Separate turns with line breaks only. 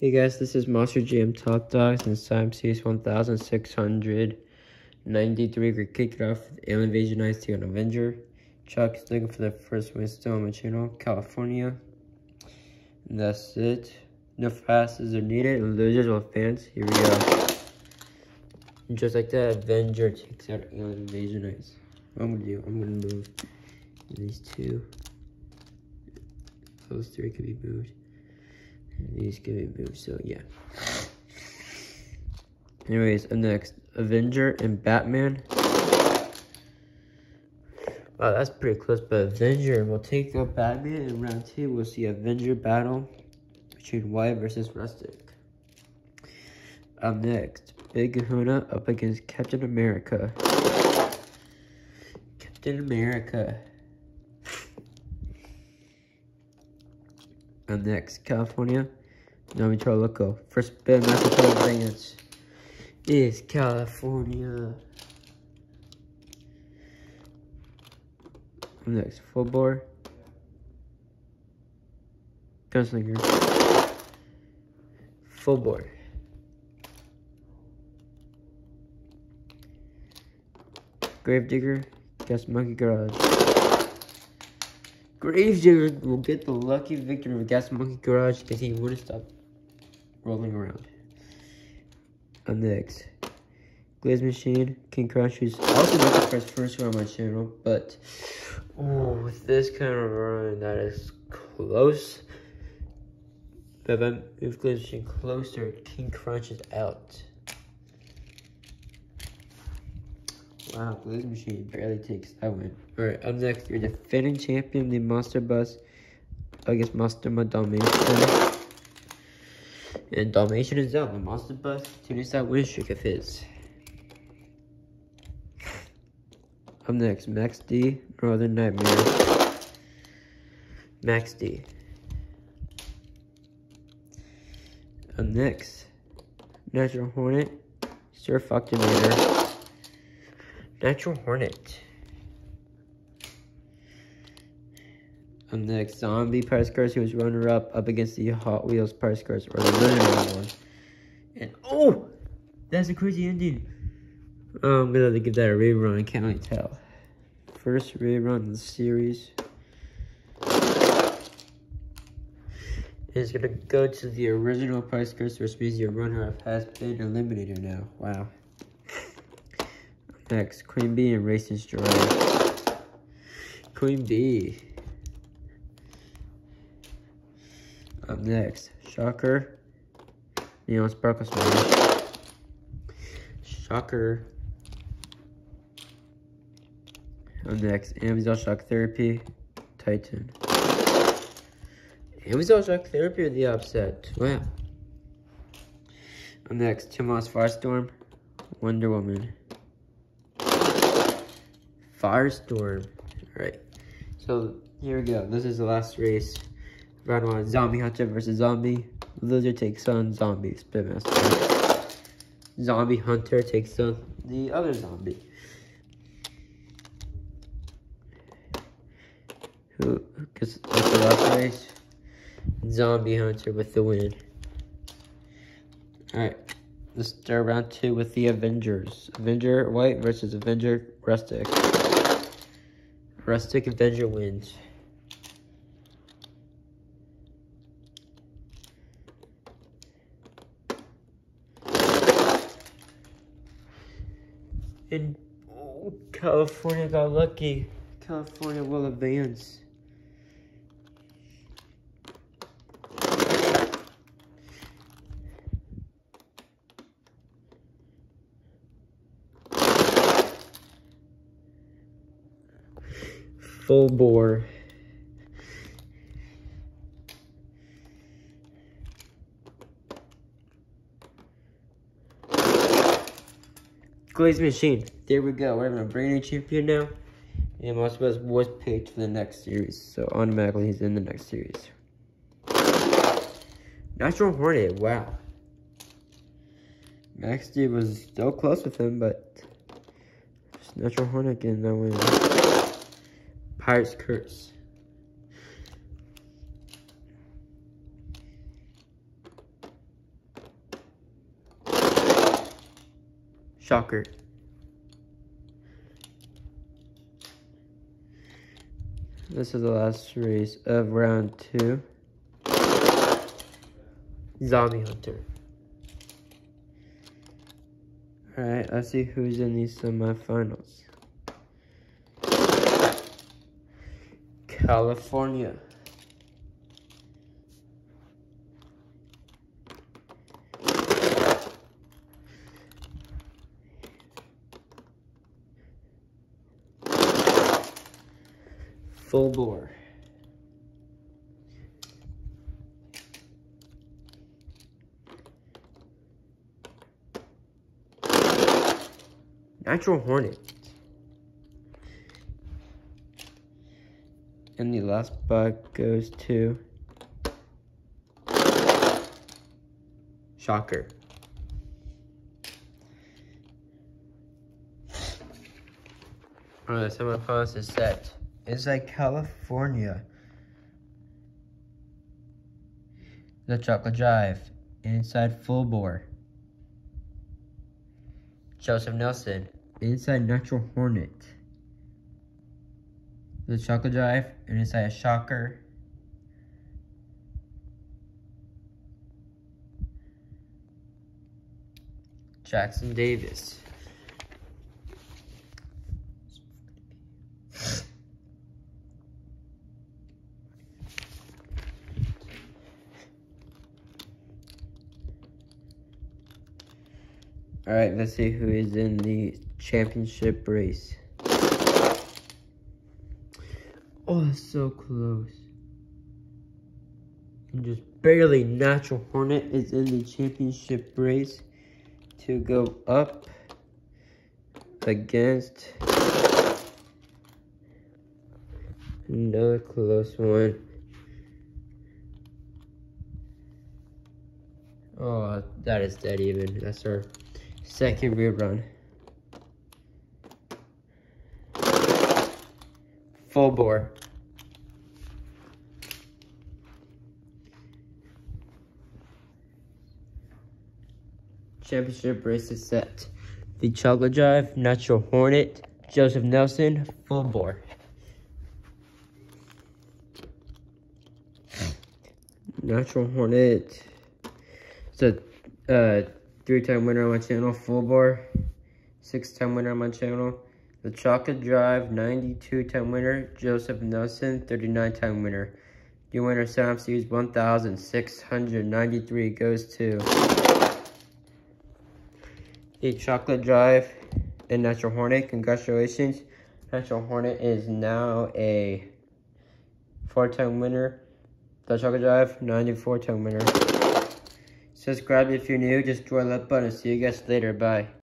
Hey guys, this is Monster Jam Top Dogs and Sim Series 1693. We kicked it off with Alien Invasion Ice to an Avenger. Chuck is looking for the first win still on my channel, California. And that's it. No passes are needed and losers will fans. Here we go. And just like that, Avenger takes out Alien Invasion Ice. What I'm gonna do, I'm gonna move these two. Those three could be moved. These can be moved, so yeah. Anyways, up next, Avenger and Batman. Wow, that's pretty close, but Avenger will take out Batman in round two. We'll see Avenger battle between Wyatt versus Rustic. Up next, Big Kahuna up against Captain America. Captain America. Up next, California. Now we try to look First master total advance is California. Next, full bore. Gunslinger. Full board. Gravedigger. Gas Monkey Garage. Gravedigger will get the lucky victory of Gas Monkey Garage because he wouldn't stop rolling around. And next, Glaze Machine, King Crunch, who's also for his first one on my channel, but oh, with this kind of run, that is close. But if Glaze Machine closer, King Crunch is out. Wow, this Machine barely takes that win. Alright, up next, your defending champion, the Monster Bus against Monster Dalmatian. And Dalmatian is out. The Monster Bus continues that win streak of his. Up next, Max D, Northern Nightmare. Max D. Up next, Natural Hornet, Surf Octinator. Natural Hornet. Up next, Zombie Price Cars, He was runner-up up against the Hot Wheels Price Cars, or the winner one. And, oh! That's a crazy ending. Oh, I'm gonna have to give that a rerun, I can't really tell. First rerun in the series. Is gonna go to the original Price Cars, which means your runner-up has been eliminated now. Wow. Next, Queen Bee and Racing Stride. Queen Bee. Up next, Shocker. Neon Sparkle Smash. Shocker. Up next, Amazon Shock Therapy. Titan. Amazon Shock Therapy or the upset. Wow. Up next, Timos Firestorm. Wonder Woman. Firestorm. Alright. So here we go. This is the last race. Round one. Zombie Hunter versus Zombie. Loser takes on Zombie. Spitmaster. Zombie Hunter takes on the other zombie. Who, because that's the last race. Zombie Hunter with the win. Alright. Let's start round two with the Avengers. Avenger White versus Avenger Rustic. Rustic Avenger wins. And oh, California got lucky. California will advance. Full bore. Glaze Machine. There we go. We're having a brand new champion now. And Mossbuzz was picked for the next series. So automatically he's in the next series. Natural Hornet. Wow. Max D was still close with him, but Natural Hornet getting that win higher curse. Shocker. This is the last race of round two. Zombie Hunter. Alright, let's see who's in these semifinals. California. Full bore. Natural Hornet. And the last bug goes to Shocker. Alright, so my finals is set. It's like California. The Chocolate Drive. Inside Full Bore. Joseph Nelson. Inside Natural Hornet. The Chocolate Drive. And inside a Shocker. Jackson Davis. All right, let's see who is in the championship race. Oh, that's so close. And just barely Natural Hornet is in the championship race to go up against another close one. Oh, that is dead even. That's our second rerun. Full bore. Championship race is set. The Chocolate Drive, Natural Hornet, Joseph Nelson, full bore. Natural Hornet. It's a uh, three-time winner on my channel, full bore. Six-time winner on my channel. The Chocolate Drive, 92-time winner, Joseph Nelson, 39-time winner. Your winner, Sam Series 1,693 goes to the Chocolate Drive and Natural Hornet. Congratulations. Natural Hornet is now a four-time winner. The Chocolate Drive, 94-time winner. Subscribe if you're new. Just join that button. See you guys later. Bye.